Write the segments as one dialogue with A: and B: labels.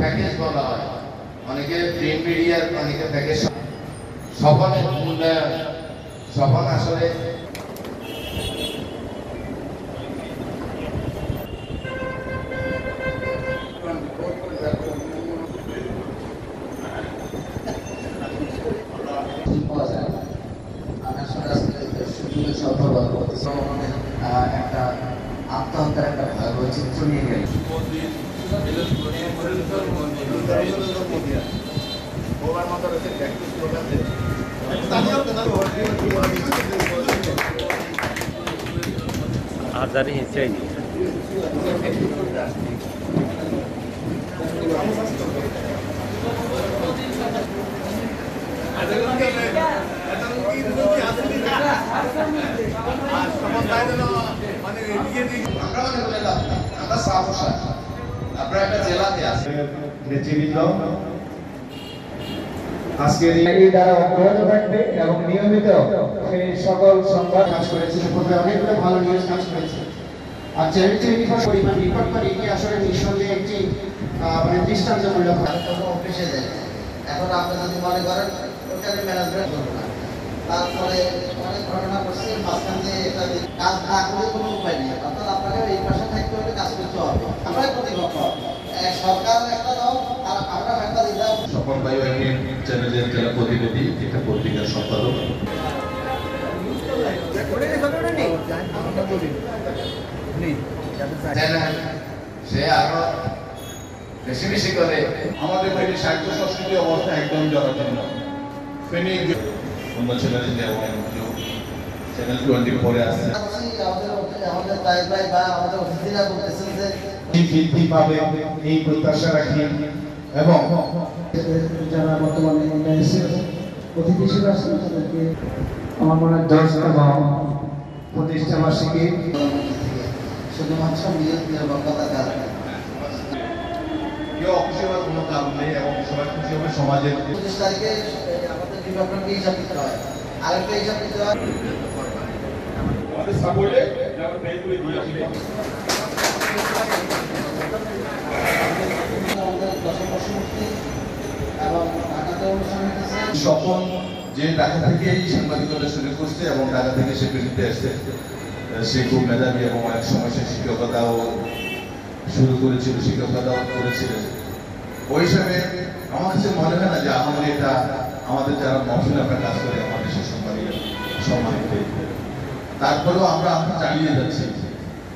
A: Package বলা হয়। অনেকে প্রিন্ট মিডিয়ার অনেকে প্যাকেজ সফলের মূল্যায়ন। সফল আসলে आजारी है चाहिए
B: নেতৃবৃন্দ আজকের এই
C: দ্বারা অব্যাহত থাকবে এবং নিয়মিত সেই সকল সংবাদ
D: কাজ করেছে। পূর্বে অনেকগুলো ভালো নিউজ কাজ করেছে। আর চ্যারিটি রিপোর্ট পরিমাণ রিপোর্ট করে এটি আসলে নিঃসন্দেহে একটি মানে দৃষ্টান্তমূলক
E: অফিসে এখন আপনি যদি মনে করেন ওখানে ম্যানেজমেন্ট করব না। তারপরে অনেক ঘটনা করছে মাঝখান দিয়ে এটা কাজ না করে কোনো উপায় নেই। অর্থাৎ আপনাকে এই পাশে থাকতে হলে কাজ করতে হবে। আমরাই প্রতিপক্ষ। এ, সরকার একটা দাও আমরা একটা দিলাম।
F: সকল বায়ু একটি চ্যানেলের জেলা প্রতিনিধি একটা পত্রিকার সম্পাদক।
A: সে আরও বেশি বেশি করে।
F: আমাদের ফেনী সাহিত্য সংস্কৃতি অবস্থা একদম জরাজীর্ণ ফেনী অন্য চ্যানেলে চ্যানেল টোয়েন্টি ফোরে আছে।
E: আমাদের আমাদের তাই ভাই বা আমাদের অতিথিরা বলতেছেন যে
B: বৃদ্ধি পাবে এই প্রত্যাশা রাখি। এবং
C: যারা বর্তমানে অতিথি হিসেবে আসছেন তাদেরকে আমার মনে হয় দশতম প্রতিষ্ঠা বার্ষিকী।
E: শুধুমাত্র নিয়োগ নিরাপত্তার কারণে
F: কেউ অখুশি হওয়ার কোনো কারণ নেই এবং সবাই খুশি হবে সমাজের।
E: পঁচিশ তারিখে আমাদের ডিপার্টমেন্টকে হিসাব দিতে হয়। আরেকটা হিসাব দিতে হয়।
F: আমাদের সাপোর্টে আমরা প্রাইজগুলো দিয়ে স্বপন যে ঢাকা থেকে এই সাংবাদিকতা শুরু করছে এবং ঢাকা থেকে সে পেশিতে আসছে সে খুব মেধাবী এবং অনেক সময় সে শিক্ষকতাও শুরু করেছিল, শিক্ষকতাও করেছিলেন ওই হিসাবে আমার কাছে মনে হয় না যে আমাদের এটা আমাদের যারা মফিল আমরা কাজ করে, আমাদের সে সম্মানিত সম্মানিত। তারপরেও আমরা আমরা চালিয়ে যাচ্ছি।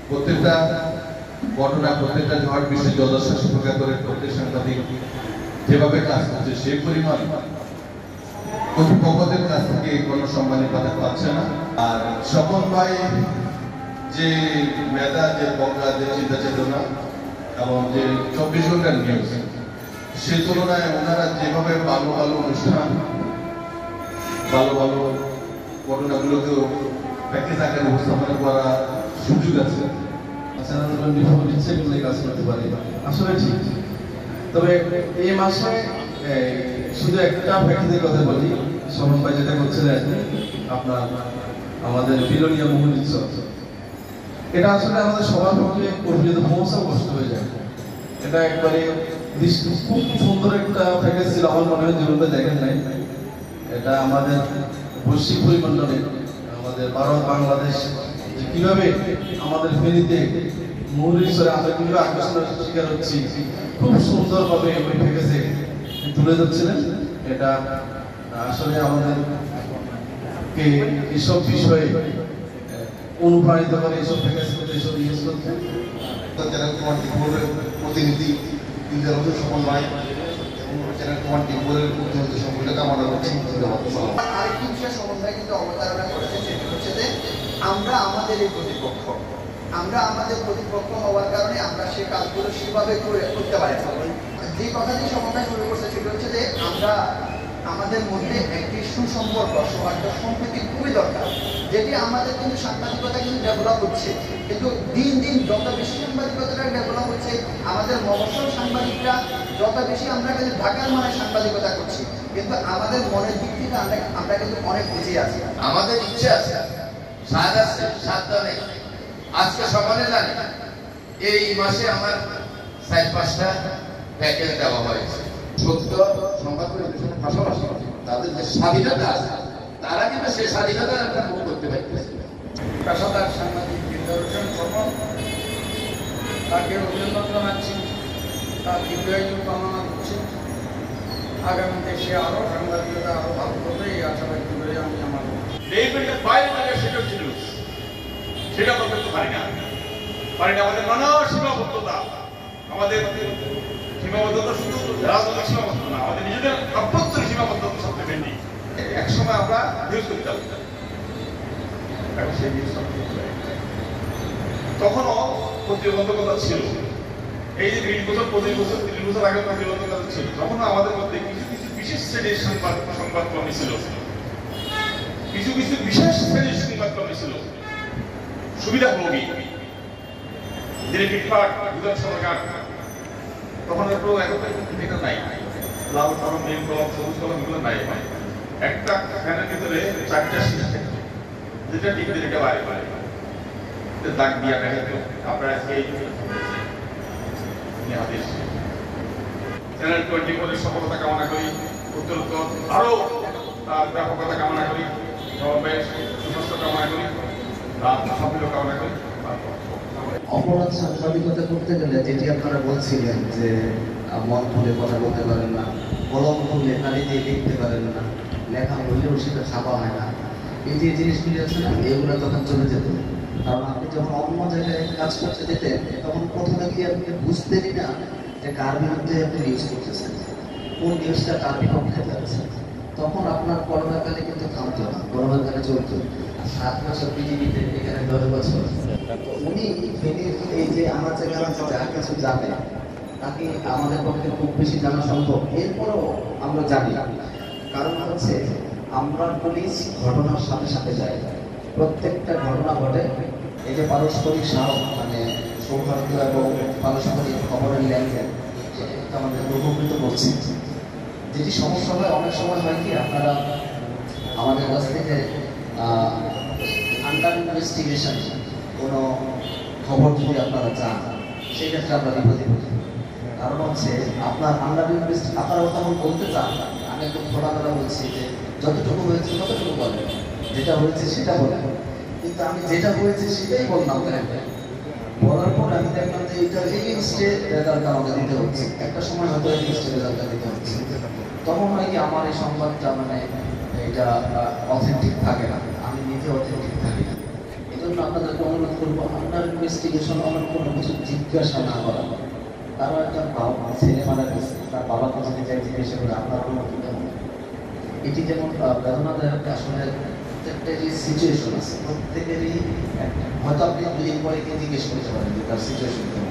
F: প্রত্যেকটা ঘটনা প্রত্যেকটা ঝড় বিশ্বের যদর্শা সুপ্রকার করে প্রত্যেক সাংবাদিক যেভাবে কাজ করছে, সেই পরিমাণ কর্তৃপক্ষদের কাছ থেকে কোনো সম্মানী কথা পাচ্ছে না। আর স্বপন ভাই যে মেধা, যে বকা যে চিন্তা চেতনা এবং যে চব্বিশ ঘণ্টার নিউজ সে তুলনায় ওনারা যেভাবে ভালো ভালো অনুষ্ঠান, ভালো ভালো ঘটনাগুলোকেও প্যাকেজ আকারে উপস্থাপনা করা সুযোগ আছে।
G: কাজ করতে পারি আসলে ঠিক তবে এই মাসে শুধু একটা বলি সমন যেটা করছিলেন আপনার আমাদের বিলোনিয়া মহোৎসব এটা আসলে আমাদের সবার পক্ষে পরিচিত পৌঁছা কষ্ট হয়ে যায় এটা একবারে খুব সুন্দর একটা প্যাকেজ ছিল আমার মনে হয় জীবনটা দেখেন নাই এটা আমাদের বৈশ্বিক পরিমণ্ডলে আমাদের ভারত বাংলাদেশ যে কীভাবে আমাদের ফেনীতে মৌলিশ্বরে আমরা কীভাবে আকর্ষণের শিকার হচ্ছি খুব সুন্দরভাবে ওই প্যাকেজে তুলে ধরছিলেন এটা আসলে আমাদের কে এসব বিষয়ে অনুপ্রাণিত করে এসব করতে এসব ইউজ করতে
F: চ্যানেল টোয়েন্টি ফোরের প্রতিনিধি ইন্দ্র স্বপন ভাই এবং চ্যানেল টোয়েন্টি ফোরের প্রতিনিধি সকলকে কামনা করছি ধন্যবাদ সালাম
E: আরেকটি বিষয় সমন্বয় কিন্তু অবতারণা করেছে সেটি হচ্ছে যে আমরা আমাদের এই প্রতিপক্ষ। আমরা আমাদের প্রতিপক্ষ হওয়ার কারণে আমরা সেই কাজগুলো সেভাবে করে করতে পারি যে কথাটি সমন্বয় শুরু করছে সেটা হচ্ছে যে আমরা আমাদের মধ্যে একটি সুসম্পর্ক, সৌহার্দ্য সম্প্রীতি খুবই দরকার, যেটি আমাদের কিন্তু সাংবাদিকতা কিন্তু ডেভেলপ হচ্ছে। কিন্তু দিন দিন যত বেশি সাংবাদিকতাটা ডেভেলপ হচ্ছে, আমাদের মফস্বল সাংবাদিকরা যত বেশি আমরা কিন্তু ঢাকার মানে সাংবাদিকতা করছি। কিন্তু আমাদের মনের দিক থেকে আমরা আমরা কিন্তু অনেক পিছিয়ে আছি।
A: আমাদের ইচ্ছে আছে। আছে নেই আজকে সকালে জানি এই মাসে আমার চার পাঁচটা প্যাকেজ দেওয়া হয়েছে। সত্য সংবাদ পরিবেশনের পাশাপাশি তাদের যে স্বাধীনতা আছে তারা কিন্তু সেই স্বাধীনতা ভোগ করতে পারতেছে।
H: পেশাদার সাংবাদিক নিদর্শন সফল তাকে অভিনন্দন জানাচ্ছি। তার দীর্ঘায়ু কামনা করছি। আগামীতে সে আরও সাংবাদিকতা আরও ভালো করবে এই আশা ব্যক্ত করে আমি আমার
I: লেভেলের বাইরে গেলে সেটা ছিল সেটা আমরা করতে পারি না। পারি না আমাদের নানা সীমাবদ্ধতা। আমাদের সীমাবদ্ধতা শুধু রাজনৈতিক সীমাবদ্ধতা না, আমাদের নিজেদের অভ্যন্তরীণ সীমাবদ্ধতা সবচেয়ে বেশি এক সময় আমরা নিউজ করতাম এখন সেই নিউজ তখনও প্রতিবন্ধকতা ছিল। এই যে তিরিশ বছর, পঁচিশ বছর, তিরিশ বছর আগে প্রতিবন্ধকতা ছিল তখন আমাদের মধ্যে কিছু কিছু বিশেষ শ্রেণির সংবাদ, সংবাদকর্মী ছিল। কিছু কিছু বিশেষ শ্রেণির সংবাদকর্মী ছিল। সুবিধাভোগী যিনি ফিটফাট দুজন সরকার তখন একটু এটা নাই। লাল কলম নীল কলম সবুজ কলম এগুলো নাই একটা ফ্যানের ভিতরে চারটা শীষ থাকতো যেটা টিপে যেটা বাইরে বাইরে দাগ দিয়া দেখাতো আপনারা আজকে এই হাদিস চ্যানেল টোয়েন্টি ফোরের সফলতা কামনা করি উত্তরোত্তর আরও আহ, ব্যাপকতা কামনা করি সমাবেশ সুস্বাস্থ্য কামনা করি।
J: অপরাধ সাংবাদিকতা করতে গেলে যেটি আপনারা বলছিলেন যে মন খুলে কথা বলতে পারেন না, কলম খুলে কালি দিয়ে লিখতে পারেন না, লেখা হলেও সেটা ছাপা হয় না। এই যে জিনিসগুলি আছে না, এগুলো তখন চলে যেত। কারণ আপনি যখন অন্য জায়গায় কাজ করতে যেতেন, তখন প্রথমে কি আপনি বুঝতেনই না যে কার বিরুদ্ধে আপনি নিউজ করতেছেন? কোন নিউজটা কার বিপক্ষে যাচ্ছে তখন আপনার করোনাকালে কিন্তু থামতো না করোনাকালে চলতো। সাত বছর পৃথিবীতে এখানে দশ বছর। উনি ফেনীর এই যে আমার জায়গায় যা কিছু জানে তাকে আমাদের পক্ষে খুব বেশি জানা সম্ভব। এরপরও আমরা জানি। কারণ হচ্ছে, আমরা পুলিশ ঘটনার সাথে সাথে যাই। প্রত্যেকটা ঘটনা ঘটে। এই যে পারস্পরিক সাহস মানে সৌহার্দ্য এবং পারস্পরিক খবরের লেনদেন, সেটা আমাদের উপকৃত করছে। যেটি সমস্যা হয়, অনেক সময় হয় কি, আপনারা আমাদের কাছ থেকে আন্ডার ইনভেস্টিগেশন কোনো খবর যদি আপনারা চান সেই ক্ষেত্রে আমরা বিপদে কারণ হচ্ছে, আপনার আন্ডার ইনভেস্ট আপনারা তখন বলতে চান আমি একদম খোলামেলা বলছি যে, যতটুকু হয়েছে, ততটুকু বলেন। যেটা হয়েছে, সেটা বলেন। কিন্তু আমি যেটা হয়েছে সেটাই বললাম বলার পর আমি দেখলাম যে এটা এগেনস্টে রেজাল্ট আমাকে দিতে হচ্ছে। একটা সময় হয়তো এগেনস্টে রেজাল্টটা দিতে হচ্ছে। তখন হয় কি, আমার এই সংবাদটা মানে এটা অথেন্টিক থাকে না। আমি নিজে অথেন্টিক এই জন্য আপনাদেরকে অনুরোধ করব, আপনার ইনভেস্টিগেশন আমার কোনো কিছু জিজ্ঞাসা না করা। তারা একজন বাবা ছেলে মারা গেছে, তার বাবা কাছে যাই জিজ্ঞাসা করে আপনার কি কেমন এটি যেমন বেদনাদায়ক, আসলে প্রত্যেকটারই সিচুয়েশন আছে, প্রত্যেকেরই একটা- হয়তো আপনি দুদিন পরে গিয়ে জিজ্ঞেস করতে পারেন যে তার সিচুয়েশন